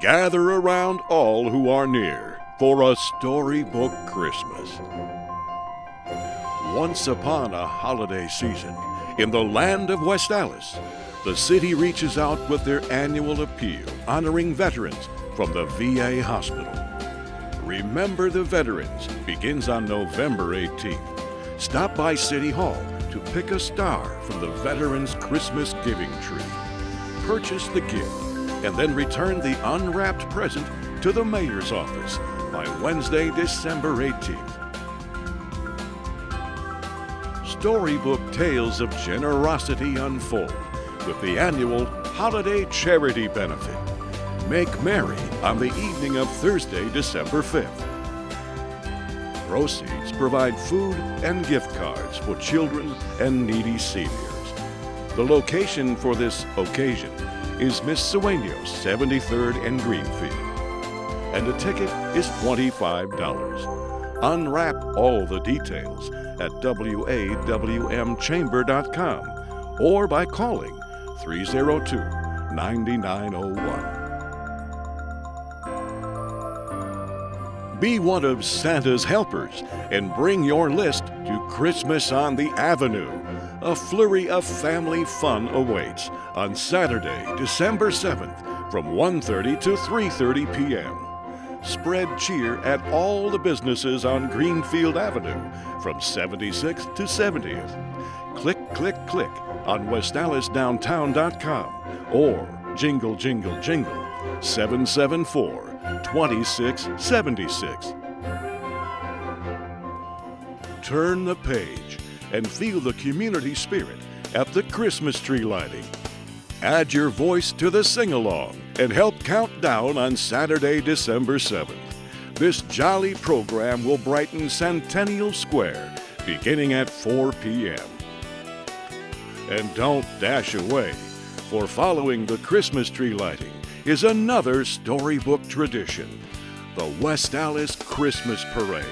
Gather around all who are near for a storybook Christmas. Once upon a holiday season, in the land of West Allis, the city reaches out with their annual appeal honoring veterans from the VA hospital. Remember the Veterans begins on November 18th. Stop by City Hall to pick a star from the Veterans Christmas Giving Tree. Purchase the gift and then return the unwrapped present to the mayor's office by Wednesday, December 18th. Storybook tales of generosity unfold with the annual Holiday Charity Benefit. Make merry on the evening of Thursday, December 5th. Proceeds provide food and gift cards for children and needy seniors. The location for this occasion is Miss Sueños, 73rd and Greenfield. And a ticket is $25. Unwrap all the details at wawmchamber.com or by calling 302 9901. Be one of Santa's helpers and bring your list to Christmas on the Avenue a flurry of family fun awaits on Saturday, December 7th from 1:30 to 3:30 p.m. Spread cheer at all the businesses on Greenfield Avenue from 76th to 70th. Click, click, click on westallisdowntown.com or jingle, jingle, jingle 774 2676. Turn the page and feel the community spirit at the Christmas tree lighting. Add your voice to the sing along and help count down on Saturday, December 7th. This jolly program will brighten Centennial Square beginning at 4 p.m. And don't dash away, for following the Christmas tree lighting is another storybook tradition the West Allis Christmas Parade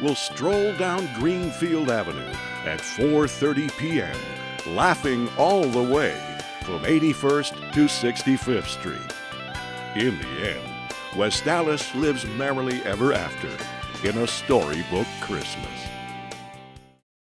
will stroll down Greenfield Avenue at 4:30 p.m., laughing all the way from 81st to 65th Street. In the end, West Allis lives merrily ever after in a storybook Christmas.